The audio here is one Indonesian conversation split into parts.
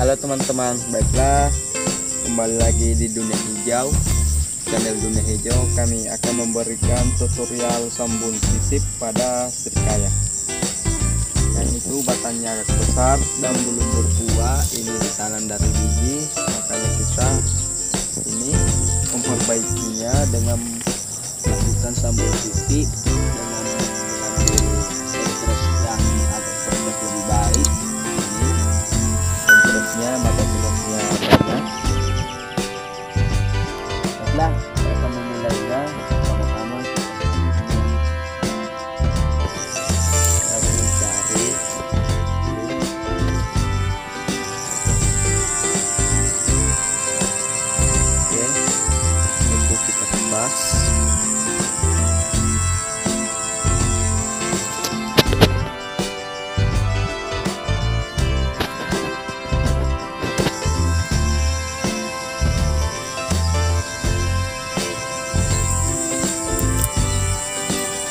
Halo teman-teman, baiklah. Kembali lagi di dunia hijau. Channel dunia hijau kami akan memberikan tutorial sambung sisip pada serikaya yang itu batangnya agak besar dan belum berbuah. Ini ditanam dari biji makanya kita ini memperbaikinya dengan melakukan sambung sisip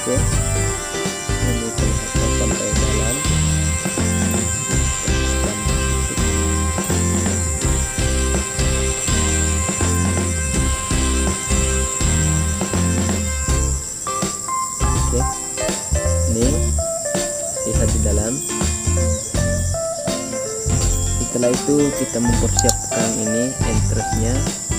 oke. Ini kelihatan sampai dalam oke. Ini lihat di dalam. Setelah itu kita mempersiapkan ini entrance-nya. jangan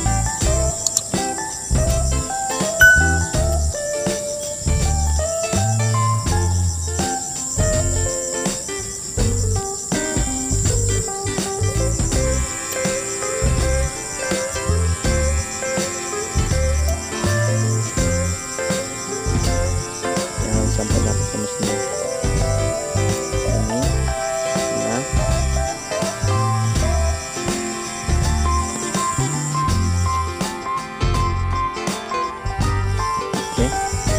oke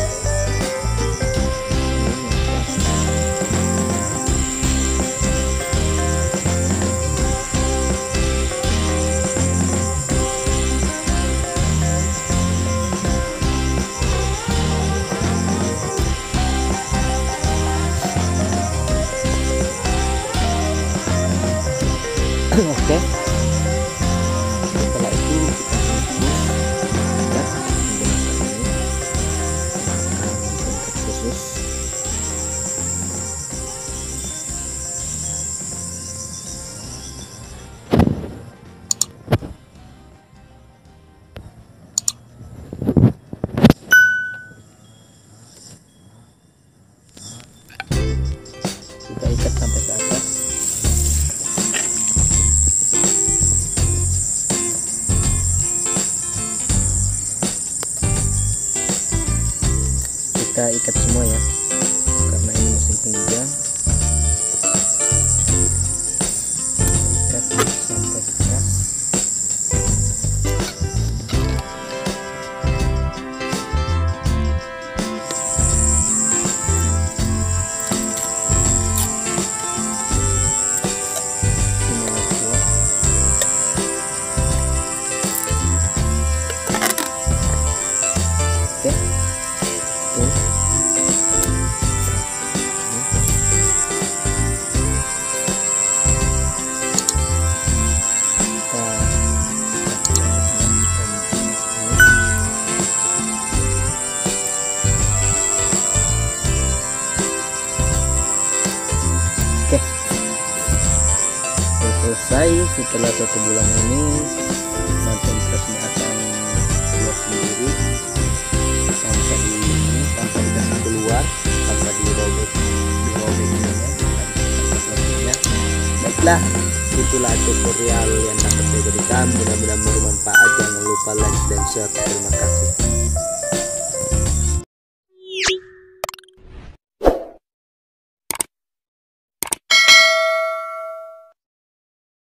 kita ikat semua ya Selesai setelah satu bulan ini mantan presnya akan keluar sendiri. Tanpa di ini tanpa dikasih keluar tanpa dirobek dirobek tanpa plastiknya baiklah itulah tutorial yang dapat saya berikan. Mudah-mudahan bermanfaat. Jangan lupa like dan share. Terima kasih